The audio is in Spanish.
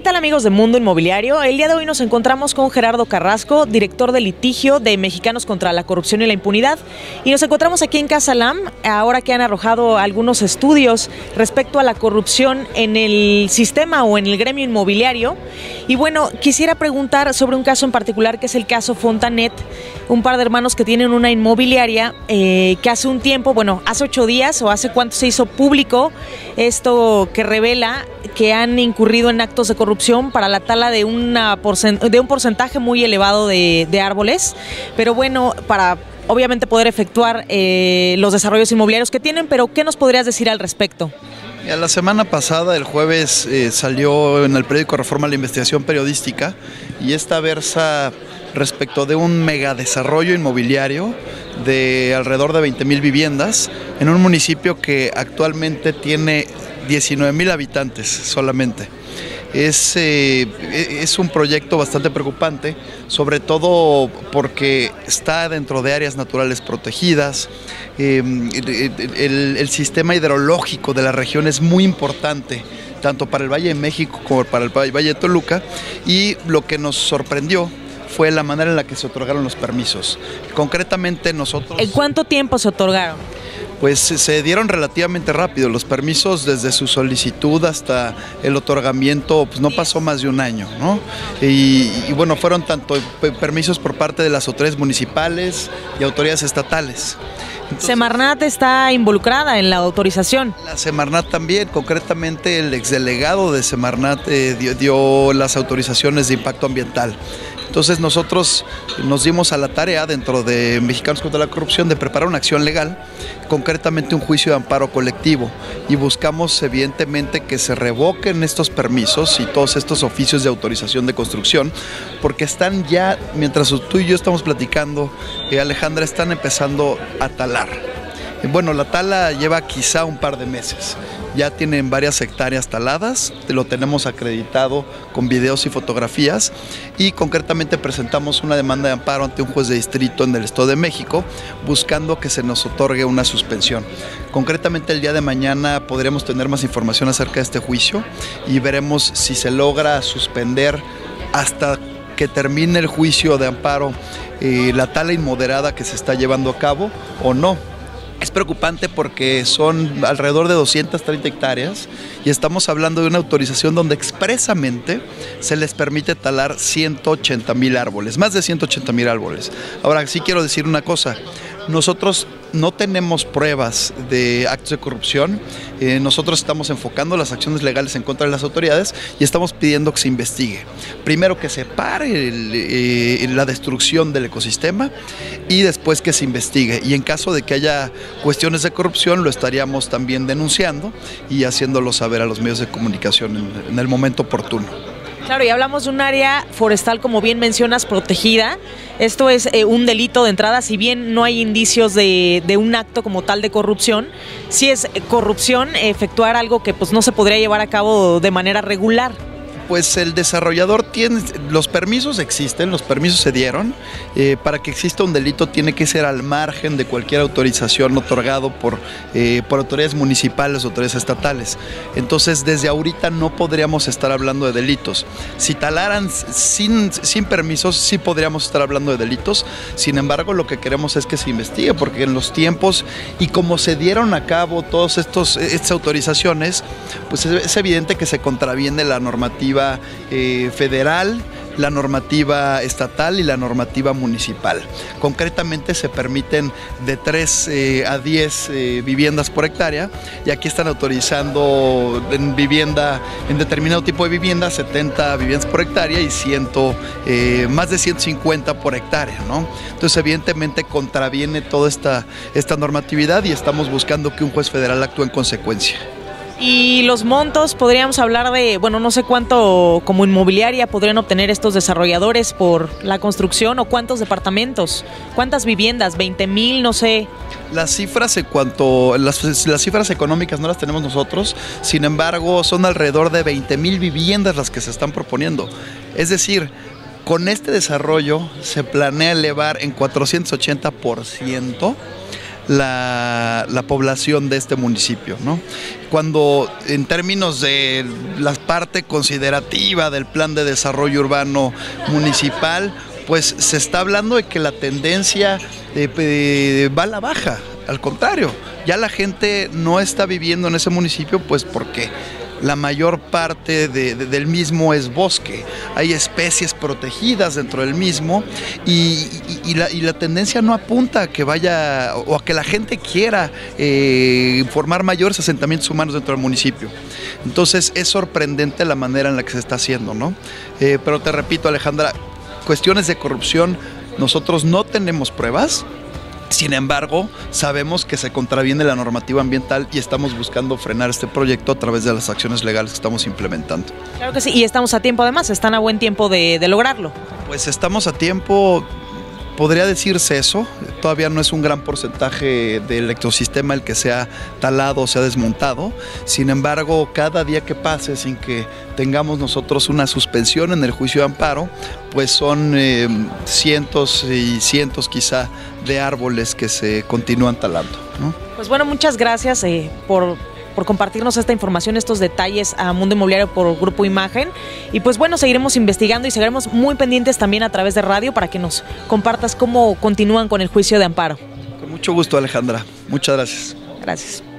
¿Qué tal amigos de Mundo Inmobiliario? El día de hoy nos encontramos con Gerardo Carrasco, director de litigio de Mexicanos contra la Corrupción y la Impunidad. Y nos encontramos aquí en Casa Lam, ahora que han arrojado algunos estudios respecto a la corrupción en el sistema o en el gremio inmobiliario. Y bueno, quisiera preguntar sobre un caso en particular que es el caso Fontanet, un par de hermanos que tienen una inmobiliaria eh, que hace un tiempo, bueno, hace ocho días o hace cuánto se hizo público esto que revela que han incurrido en actos de corrupción para la tala de, una de un porcentaje muy elevado de, árboles, pero bueno, para obviamente poder efectuar eh, los desarrollos inmobiliarios que tienen, pero ¿qué nos podrías decir al respecto? La semana pasada, el jueves, eh, salió en el periódico Reforma la investigación periodística y esta versa respecto de un megadesarrollo inmobiliario de alrededor de 20 mil viviendas en un municipio que actualmente tiene 19 mil habitantes solamente. Es, eh, es, un proyecto bastante preocupante, sobre todo porque está dentro de áreas naturales protegidas. Em, el, el, sistema hidrológico de la región es muy importante, tanto para el Valle de México como para el Valle de Toluca. Y lo que nos sorprendió fue la manera en la que se otorgaron los permisos. Concretamente nosotros... ¿En cuánto tiempo se otorgaron? pues se dieron relativamente rápido. Los permisos desde su solicitud hasta el otorgamiento pues no pasó más de un año, ¿no? Y, bueno, fueron tanto permisos por parte de las autoridades municipales y autoridades estatales. Semarnat está involucrada en la autorización. La Semarnat también, concretamente el exdelegado de Semarnat eh, dio las autorizaciones de impacto ambiental. Entonces nosotros nos dimos a la tarea dentro de Mexicanos contra la Corrupción de preparar una acción legal, concretamente un juicio de amparo colectivo y buscamos evidentemente que se revoquen estos permisos y todos estos oficios de autorización de construcción porque están ya, mientras tú y yo estamos platicando, eh, Alejandra, están empezando a talar. Bueno, la tala lleva quizá un par de meses ya tienen varias hectáreas taladas, lo tenemos acreditado con videos y fotografías y concretamente presentamos una demanda de amparo ante un juez de distrito en el Estado de México buscando que se nos otorgue una suspensión. Concretamente el día de mañana podremos tener más información acerca de este juicio y veremos si se logra suspender hasta que termine el juicio de amparo eh, la tala inmoderada que se está llevando a cabo o no. Es preocupante porque son alrededor de 230 hectáreas y estamos hablando de una autorización donde expresamente se les permite talar 180 mil árboles, más de 180 mil árboles. Ahora sí quiero decir una cosa, nosotros no tenemos pruebas de actos de corrupción. Eh, nosotros estamos enfocando las acciones legales en contra de las autoridades y estamos pidiendo que se investigue. Primero que se pare eh, la destrucción del ecosistema y después que se investigue. Y en caso de que haya cuestiones de corrupción, lo estaríamos también denunciando y haciéndolo saber a los medios de comunicación en el momento oportuno. Claro, y hablamos de un área forestal, como bien mencionas, protegida. Esto es eh, un delito de entrada, si bien no hay indicios de, de, un acto como tal de corrupción, sí es corrupción efectuar algo que pues no se podría llevar a cabo de manera regular pues el desarrollador tiene, los permisos existen, los permisos se dieron, eh, para que exista un delito tiene que ser al margen de cualquier autorización otorgado por, eh, por autoridades municipales autoridades estatales. Entonces desde ahorita no podríamos estar hablando de delitos. Si talaran sin, sin permisos sí podríamos estar hablando de delitos, sin embargo lo que queremos es que se investigue, porque en los tiempos y como se dieron a cabo todas estas autorizaciones, pues es evidente que se contraviene la normativa eh, federal, la normativa estatal y la normativa municipal. Concretamente se permiten de 3 eh, a 10 eh, viviendas por hectárea y aquí están autorizando en vivienda, en determinado tipo de vivienda, 70 viviendas por hectárea y 100, más de 150 por hectárea. ¿no? Entonces evidentemente contraviene toda esta, esta normatividad y estamos buscando que un juez federal actúe en consecuencia. Y los montos, podríamos hablar de, bueno, no sé cuánto como inmobiliaria podrían obtener estos desarrolladores por la construcción o cuántos departamentos, cuántas viviendas, 20 mil, no sé. Las cifras en cuanto, las, las, cifras económicas no las tenemos nosotros, sin embargo son alrededor de 20 mil viviendas las que se están proponiendo. Es decir, con este desarrollo se planea elevar en 480% la, la población de este municipio. Cuando en términos de la parte considerativa del plan de desarrollo urbano municipal, pues se está hablando de que la tendencia eh, va a la baja, al contrario, ya la gente no está viviendo en ese municipio pues porque la mayor parte del mismo es bosque. Hay especies protegidas dentro del mismo y, la, tendencia no apunta a que vaya o a que la gente quiera eh, formar mayores asentamientos humanos dentro del municipio. Entonces es sorprendente la manera en la que se está haciendo, ¿no? Eh, pero te repito, Alejandra, cuestiones de corrupción nosotros no tenemos pruebas, sin embargo, sabemos que se contraviene la normativa ambiental y estamos buscando frenar este proyecto a través de las acciones legales que estamos implementando. Claro que sí, y estamos a tiempo además, están a buen tiempo de, lograrlo. Pues estamos a tiempo, podría decirse eso. Todavía no es un gran porcentaje del ecosistema el que sea talado o sea desmontado. Sin embargo, cada día que pase sin que tengamos nosotros una suspensión en el juicio de amparo, pues son eh, cientos y cientos quizá de árboles que se continúan talando. Pues bueno, muchas gracias eh, por por compartirnos esta información, estos detalles a Mundo Inmobiliario por Grupo Imagen. Y pues bueno, seguiremos investigando y seguiremos muy pendientes también a través de radio para que nos compartas cómo continúan con el juicio de amparo. Con mucho gusto, Alejandra. Muchas gracias. Gracias.